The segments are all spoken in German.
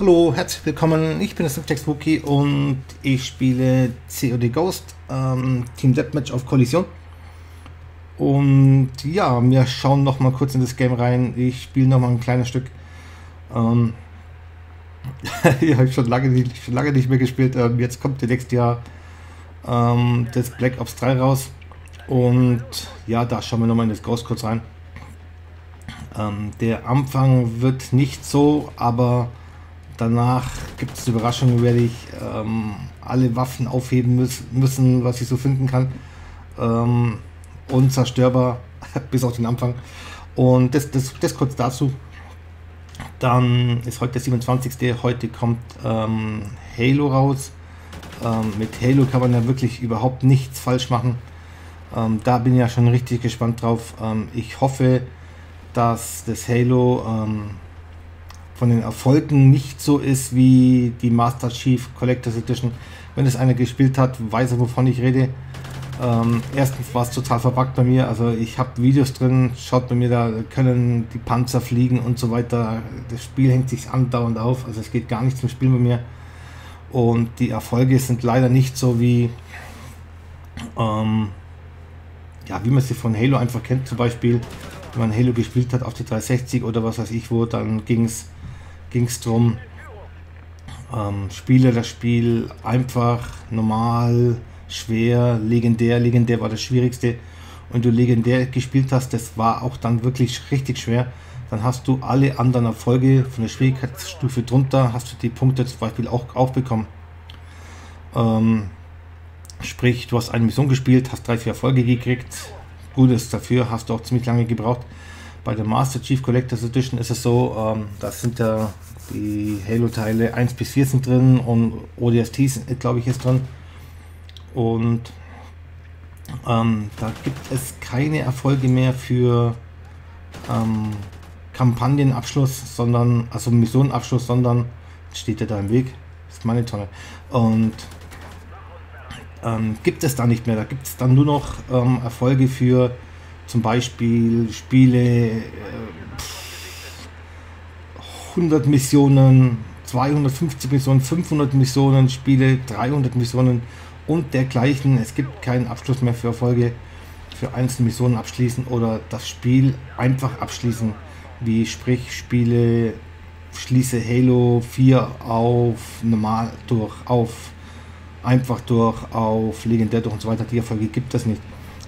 Hallo, herzlich willkommen. Ich bin der Syntax Wookie und ich spiele COD Ghost, ähm, Team Deathmatch auf Kollision. Und ja, wir schauen noch mal kurz in das Game rein. Ich spiele noch mal ein kleines Stück. Ähm, ich habe schon lange nicht, schon lange nicht mehr gespielt. Ähm, jetzt kommt demnächst ja ähm, das Black Ops 3 raus. Und ja, da schauen wir noch mal in das Ghost kurz rein. Ähm, der Anfang wird nicht so, aber Danach gibt es Überraschungen, werde ich ähm, alle Waffen aufheben müssen, was ich so finden kann. Ähm, unzerstörbar, bis auf den Anfang. Und das, das, das kurz dazu. Dann ist heute der 27. Heute kommt ähm, Halo raus. Ähm, mit Halo kann man ja wirklich überhaupt nichts falsch machen. Ähm, da bin ich ja schon richtig gespannt drauf. Ähm, ich hoffe, dass das Halo von den Erfolgen nicht so ist wie die Master Chief Collectors Edition. Wenn es einer gespielt hat, weiß er, wovon ich rede. Ähm, erstens war es total verbuggt bei mir. Also ich habe Videos drin, schaut bei mir, da können die Panzer fliegen und so weiter. Das Spiel hängt sich andauernd auf. Also es geht gar nichts zum Spiel bei mir. Und die Erfolge sind leider nicht so wie, ähm, ja, wie man sie von Halo einfach kennt. Zum Beispiel, wenn man Halo gespielt hat auf die 360 oder was weiß ich wo, dann ging es ging es darum, ähm, spiele das Spiel einfach, normal, schwer, legendär. Legendär war das Schwierigste. Und du legendär gespielt hast, das war auch dann wirklich richtig schwer. Dann hast du alle anderen Erfolge von der Schwierigkeitsstufe drunter, hast du die Punkte zum Beispiel auch, auch bekommen. Ähm, sprich, du hast eine Mission gespielt, hast drei, vier Erfolge gekriegt. Gutes dafür, hast du auch ziemlich lange gebraucht. Bei der Master Chief Collectors Edition ist es so, ähm, das sind ja die Halo-Teile 1 bis 4 sind drin und ODST, glaube ich, ist drin. Und ähm, da gibt es keine Erfolge mehr für ähm, Kampagnenabschluss, sondern, also Missionenabschluss, sondern, steht ja da im Weg, das ist meine Tonne. Und ähm, gibt es da nicht mehr. Da gibt es dann nur noch ähm, Erfolge für zum Beispiel Spiele, äh, 100 Missionen, 250 Missionen, 500 Missionen, Spiele, 300 Missionen und dergleichen. Es gibt keinen Abschluss mehr für Erfolge, für einzelne Missionen abschließen oder das Spiel einfach abschließen, wie sprich Spiele, schließe Halo 4 auf normal durch, auf einfach durch, auf legendär durch und so weiter. Die Erfolge gibt es nicht.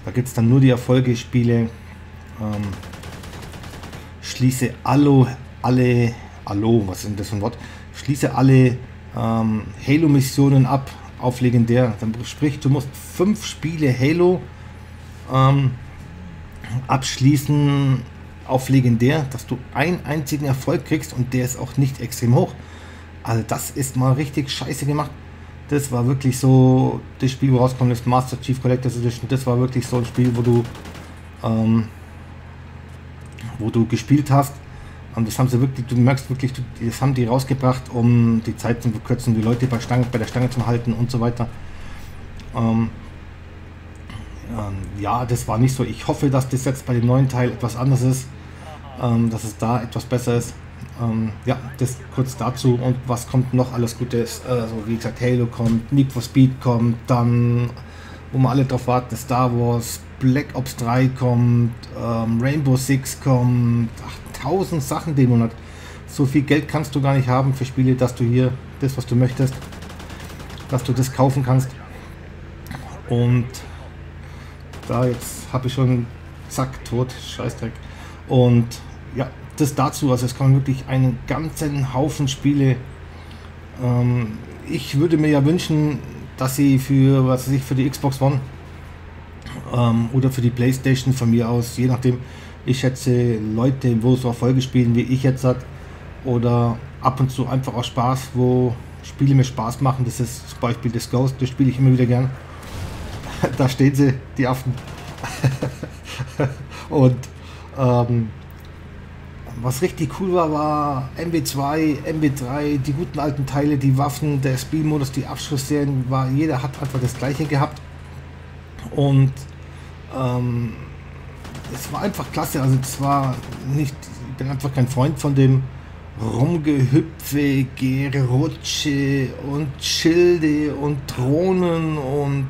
Da gibt es dann nur die Erfolge, Spiele, ähm, schließe alle, alle Hallo, was ist denn das für ein Wort? Schließe alle ähm, Halo-Missionen ab auf legendär. Dann sprich, du musst fünf Spiele Halo ähm, abschließen auf legendär, dass du einen einzigen Erfolg kriegst und der ist auch nicht extrem hoch. Also das ist mal richtig scheiße gemacht. Das war wirklich so, das Spiel, wo rauskommt, ist Master Chief Collectors Edition. Das war wirklich so ein Spiel, wo du, ähm, wo du gespielt hast und das haben sie wirklich, du merkst wirklich, das haben die rausgebracht, um die Zeit zu verkürzen, die Leute bei, Stange, bei der Stange zu halten und so weiter. Ähm, ähm, ja, das war nicht so. Ich hoffe, dass das jetzt bei dem neuen Teil etwas anders ist, ähm, dass es da etwas besser ist. Ähm, ja, das kurz dazu. Und was kommt noch alles Gutes? Also, wie gesagt, Halo kommt, Need for Speed kommt, dann, wo wir alle drauf warten, Star Wars, Black Ops 3 kommt, ähm, Rainbow Six kommt, ach, tausend Sachen den Monat. So viel Geld kannst du gar nicht haben für Spiele, dass du hier das, was du möchtest, dass du das kaufen kannst. Und da jetzt habe ich schon zack, tot, Scheißdreck. Und ja, das dazu, also es kann wirklich einen ganzen Haufen Spiele. Ähm, ich würde mir ja wünschen, dass sie für, was weiß ich, für die Xbox One ähm, oder für die Playstation von mir aus, je nachdem, ich schätze Leute, wo so Erfolge spielen, wie ich jetzt hat, oder ab und zu einfach auch Spaß, wo Spiele mir Spaß machen. Das ist zum Beispiel das Ghost, das spiele ich immer wieder gern. da stehen sie, die Affen. und ähm, was richtig cool war, war MB2, MB3, die guten alten Teile, die Waffen, der Spielmodus, die Abschlussserien, war, jeder hat einfach das gleiche gehabt. Und ähm, es war einfach klasse. Also das war nicht, ich bin einfach kein Freund von dem Rumgehüpfe, Gerutsche und Schilde und Drohnen und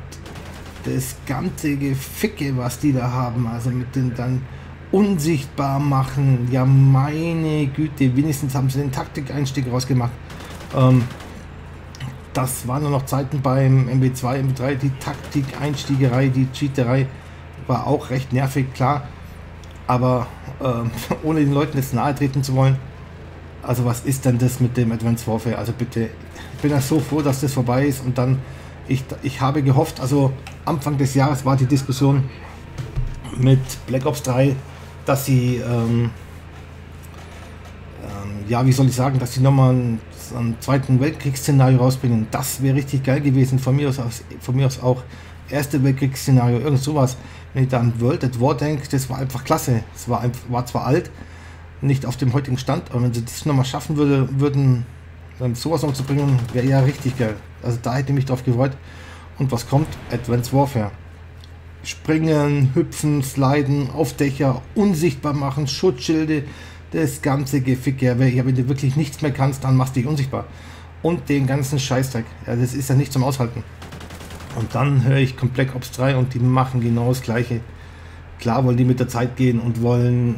das ganze Geficke, was die da haben. Also mit den dann unsichtbar machen. Ja, meine Güte, wenigstens haben sie den Taktikeinstieg rausgemacht. Ähm, das waren nur noch Zeiten beim MB2, MB3. Die Taktikeinstiegerei, die Cheaterei war auch recht nervig, klar. Aber ähm, ohne den Leuten jetzt nahe treten zu wollen, also was ist denn das mit dem Advanced Warfare? Also bitte, ich bin ja so froh, dass das vorbei ist und dann, ich, ich habe gehofft, also Anfang des Jahres war die Diskussion mit Black Ops 3, dass sie, ähm, ähm, ja, wie soll ich sagen, dass sie nochmal einen, einen Zweiten Weltkriegsszenario rausbringen. Das wäre richtig geil gewesen. Von mir aus, von mir aus auch Erste Weltkriegsszenario, irgend sowas. Wenn ich da an World at War denke, das war einfach klasse. Es war, war zwar alt, nicht auf dem heutigen Stand, aber wenn sie das nochmal schaffen würde, würden, dann sowas noch zu bringen, wäre ja richtig geil. Also da hätte ich mich drauf gefreut. Und was kommt? Advanced Warfare. Springen, hüpfen, sliden, auf Dächer, unsichtbar machen, Schutzschilde, das ganze Geficke. Ja, wenn du wirklich nichts mehr kannst, dann machst du dich unsichtbar. Und den ganzen Scheißdreck. Ja, das ist ja nicht zum Aushalten. Und dann höre ich Complex Ops 3 und die machen genau das gleiche. Klar wollen die mit der Zeit gehen und wollen,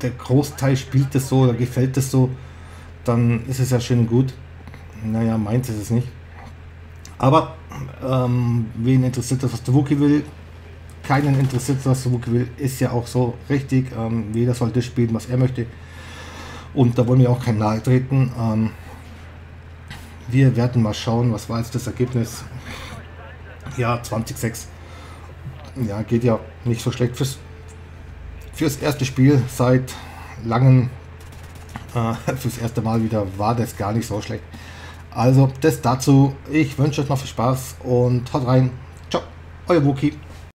der Großteil spielt das so oder gefällt das so, dann ist es ja schön gut. Naja, meint ist es nicht. Aber ähm, wen interessiert das, was der Wookie will? Keinen interessiert das, was Wookie will. Ist ja auch so richtig. Ähm, jeder sollte spielen, was er möchte. Und da wollen wir auch kein nahe treten. Ähm, wir werden mal schauen, was war jetzt das Ergebnis. Ja, 2006. Ja, geht ja nicht so schlecht fürs, fürs erste Spiel seit langem. Äh, fürs erste Mal wieder war das gar nicht so schlecht. Also, das dazu. Ich wünsche euch noch viel Spaß und haut rein. Ciao, euer Wookie.